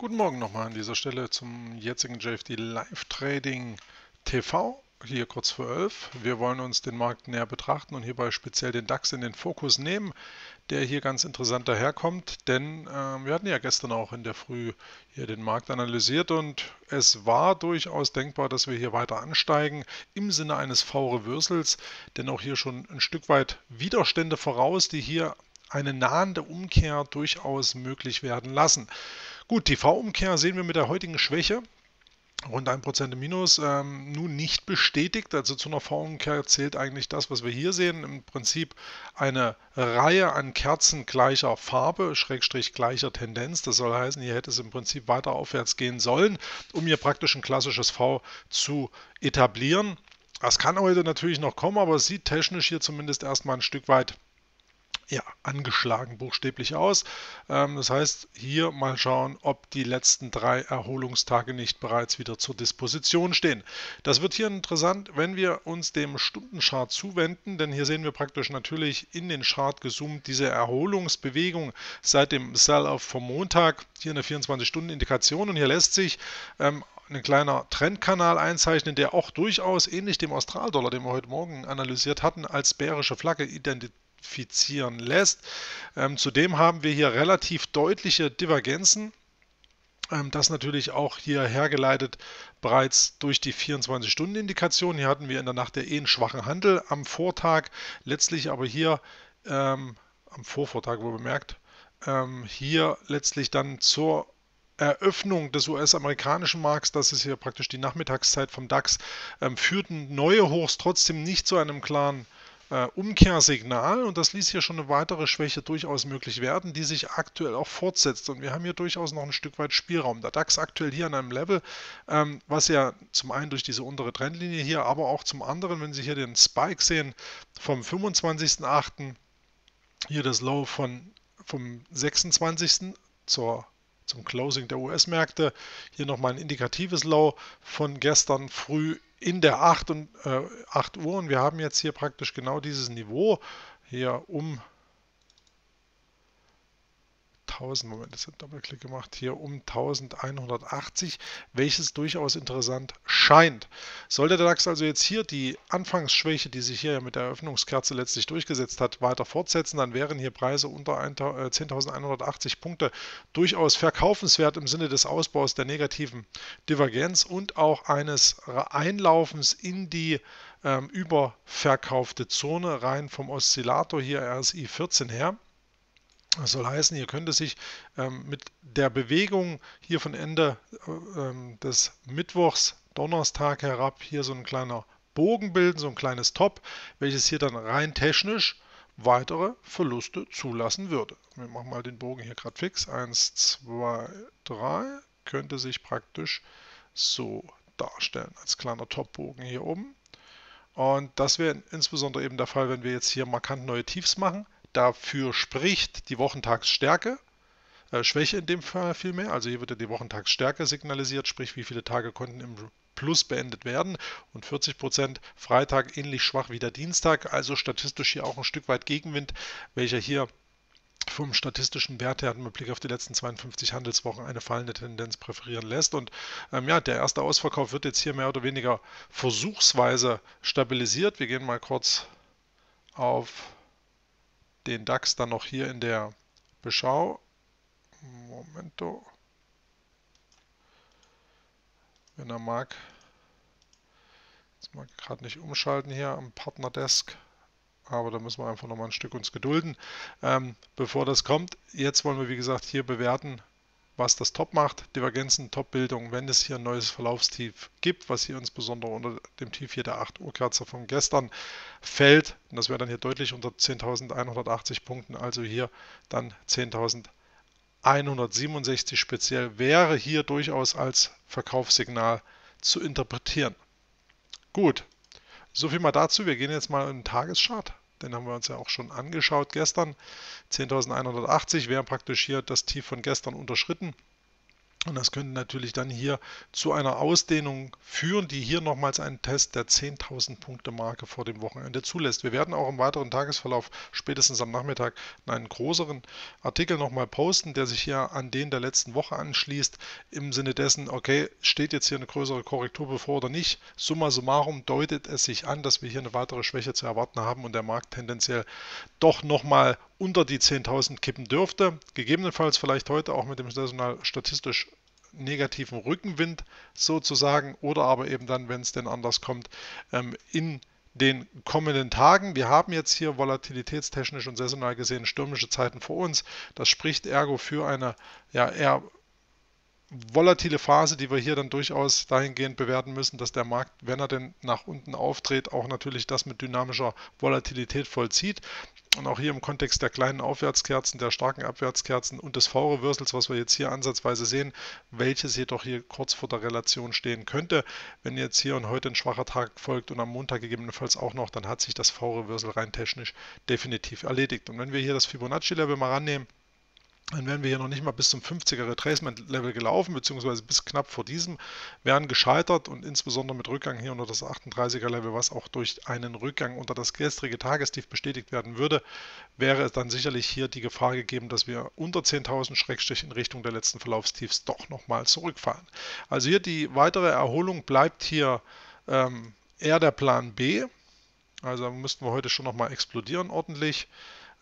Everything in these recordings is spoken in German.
Guten Morgen nochmal an dieser Stelle zum jetzigen JFD Live Trading TV, hier kurz vor 11. Wir wollen uns den Markt näher betrachten und hierbei speziell den DAX in den Fokus nehmen, der hier ganz interessant daherkommt, denn äh, wir hatten ja gestern auch in der Früh hier den Markt analysiert und es war durchaus denkbar, dass wir hier weiter ansteigen im Sinne eines V-Reversals, denn auch hier schon ein Stück weit Widerstände voraus, die hier eine nahende Umkehr durchaus möglich werden lassen. Gut, die V-Umkehr sehen wir mit der heutigen Schwäche rund 1% im Minus, ähm, nun nicht bestätigt. Also zu einer V-Umkehr zählt eigentlich das, was wir hier sehen. Im Prinzip eine Reihe an Kerzen gleicher Farbe, Schrägstrich gleicher Tendenz. Das soll heißen, hier hätte es im Prinzip weiter aufwärts gehen sollen, um hier praktisch ein klassisches V zu etablieren. Das kann heute natürlich noch kommen, aber es sieht technisch hier zumindest erstmal ein Stück weit ja, angeschlagen buchstäblich aus. Ähm, das heißt, hier mal schauen, ob die letzten drei Erholungstage nicht bereits wieder zur Disposition stehen. Das wird hier interessant, wenn wir uns dem Stundenchart zuwenden, denn hier sehen wir praktisch natürlich in den Chart gezoomt diese Erholungsbewegung seit dem Sell-Off vom Montag. Hier eine 24-Stunden-Indikation und hier lässt sich ähm, ein kleiner Trendkanal einzeichnen, der auch durchaus ähnlich dem Australdollar, den wir heute Morgen analysiert hatten, als bärische Flagge identifiziert identifizieren lässt. Ähm, zudem haben wir hier relativ deutliche Divergenzen. Ähm, das natürlich auch hier hergeleitet bereits durch die 24-Stunden-Indikation. Hier hatten wir in der Nacht der eh einen schwachen Handel am Vortag, letztlich aber hier ähm, am Vorvortag wo bemerkt, ähm, hier letztlich dann zur Eröffnung des US-amerikanischen Markts, das ist hier praktisch die Nachmittagszeit vom DAX, ähm, führten neue Hochs trotzdem nicht zu einem klaren äh, Umkehrsignal und das ließ hier schon eine weitere Schwäche durchaus möglich werden, die sich aktuell auch fortsetzt. Und wir haben hier durchaus noch ein Stück weit Spielraum. Der DAX aktuell hier an einem Level, ähm, was ja zum einen durch diese untere Trendlinie hier, aber auch zum anderen, wenn Sie hier den Spike sehen vom 25.08., hier das Low von, vom 26. zur zum Closing der US-Märkte. Hier nochmal ein indikatives Low von gestern früh in der 8, und, äh, 8 Uhr und wir haben jetzt hier praktisch genau dieses Niveau hier um 1000, Moment, das hat Doppelklick gemacht, hier um 1180, welches durchaus interessant scheint. Sollte der DAX also jetzt hier die Anfangsschwäche, die sich hier mit der Eröffnungskerze letztlich durchgesetzt hat, weiter fortsetzen, dann wären hier Preise unter 10.180 äh, Punkte durchaus verkaufenswert im Sinne des Ausbaus der negativen Divergenz und auch eines Einlaufens in die ähm, überverkaufte Zone rein vom Oszillator hier RSI 14 her. Das soll heißen, hier könnte sich ähm, mit der Bewegung hier von Ende äh, ähm, des Mittwochs, Donnerstag herab hier so ein kleiner Bogen bilden, so ein kleines Top, welches hier dann rein technisch weitere Verluste zulassen würde. Wir machen mal den Bogen hier gerade fix. 1, 2, 3 könnte sich praktisch so darstellen als kleiner Topbogen hier oben. Und das wäre insbesondere eben der Fall, wenn wir jetzt hier markant neue Tiefs machen dafür spricht die Wochentagsstärke, äh, Schwäche in dem Fall vielmehr. Also hier wird ja die Wochentagsstärke signalisiert, sprich wie viele Tage konnten im Plus beendet werden und 40% Freitag ähnlich schwach wie der Dienstag, also statistisch hier auch ein Stück weit Gegenwind, welcher hier vom statistischen Wert her mit Blick auf die letzten 52 Handelswochen eine fallende Tendenz präferieren lässt. Und ähm, ja, der erste Ausverkauf wird jetzt hier mehr oder weniger versuchsweise stabilisiert. Wir gehen mal kurz auf den DAX dann noch hier in der Beschau. Momento. Wenn er mag. Jetzt mal gerade nicht umschalten hier am Partnerdesk. Aber da müssen wir einfach noch mal ein Stück uns gedulden, ähm, bevor das kommt. Jetzt wollen wir, wie gesagt, hier bewerten, was das Top macht. Divergenzen, Top-Bildung, wenn es hier ein neues Verlaufstief gibt, was hier insbesondere unter dem Tief hier der 8 Uhr Kerze von gestern fällt. Und das wäre dann hier deutlich unter 10.180 Punkten, also hier dann 10.167 speziell, wäre hier durchaus als Verkaufssignal zu interpretieren. Gut, soviel mal dazu. Wir gehen jetzt mal in den Tageschart. Den haben wir uns ja auch schon angeschaut gestern. 10.180 wäre praktisch hier das Tief von gestern unterschritten. Und das könnte natürlich dann hier zu einer Ausdehnung führen, die hier nochmals einen Test der 10.000 Punkte Marke vor dem Wochenende zulässt. Wir werden auch im weiteren Tagesverlauf spätestens am Nachmittag einen größeren Artikel nochmal posten, der sich hier an den der letzten Woche anschließt, im Sinne dessen, okay, steht jetzt hier eine größere Korrektur bevor oder nicht. Summa summarum deutet es sich an, dass wir hier eine weitere Schwäche zu erwarten haben und der Markt tendenziell doch nochmal unter die 10.000 kippen dürfte. Gegebenenfalls vielleicht heute auch mit dem saisonal statistisch negativen Rückenwind sozusagen oder aber eben dann, wenn es denn anders kommt, ähm, in den kommenden Tagen. Wir haben jetzt hier volatilitätstechnisch und saisonal gesehen stürmische Zeiten vor uns. Das spricht ergo für eine ja, eher volatile Phase, die wir hier dann durchaus dahingehend bewerten müssen, dass der Markt, wenn er denn nach unten auftritt, auch natürlich das mit dynamischer Volatilität vollzieht. Und auch hier im Kontext der kleinen Aufwärtskerzen, der starken Abwärtskerzen und des V-Reversals, was wir jetzt hier ansatzweise sehen, welches jedoch hier kurz vor der Relation stehen könnte. Wenn jetzt hier und heute ein schwacher Tag folgt und am Montag gegebenenfalls auch noch, dann hat sich das V-Reversal rein technisch definitiv erledigt. Und wenn wir hier das Fibonacci-Level mal rannehmen, dann wären wir hier noch nicht mal bis zum 50er Retracement-Level gelaufen, beziehungsweise bis knapp vor diesem, wären gescheitert und insbesondere mit Rückgang hier unter das 38er-Level, was auch durch einen Rückgang unter das gestrige Tagestief bestätigt werden würde, wäre es dann sicherlich hier die Gefahr gegeben, dass wir unter 10.000 Schrägstrich in Richtung der letzten Verlaufstiefs doch nochmal zurückfallen. Also hier die weitere Erholung bleibt hier ähm, eher der Plan B. Also müssten wir heute schon nochmal explodieren ordentlich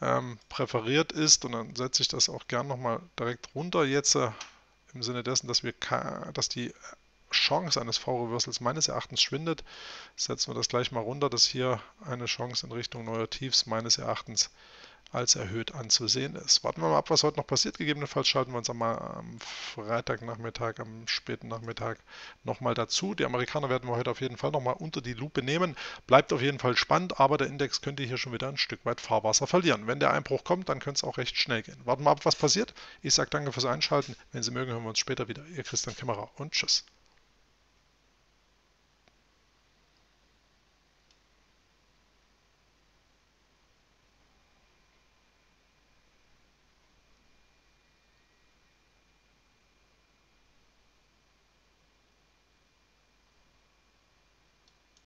ähm, präferiert ist. Und dann setze ich das auch gern nochmal direkt runter jetzt äh, im Sinne dessen, dass, wir, dass die Chance eines V-Reversals meines Erachtens schwindet. Setzen wir das gleich mal runter, dass hier eine Chance in Richtung neuer Tiefs meines Erachtens als erhöht anzusehen ist. Warten wir mal ab, was heute noch passiert. Gegebenenfalls schalten wir uns am Freitagnachmittag, am späten Nachmittag nochmal dazu. Die Amerikaner werden wir heute auf jeden Fall nochmal unter die Lupe nehmen. Bleibt auf jeden Fall spannend, aber der Index könnte hier schon wieder ein Stück weit Fahrwasser verlieren. Wenn der Einbruch kommt, dann könnte es auch recht schnell gehen. Warten wir ab, was passiert. Ich sage danke fürs Einschalten. Wenn Sie mögen, hören wir uns später wieder. Ihr Christian Kämmerer und tschüss.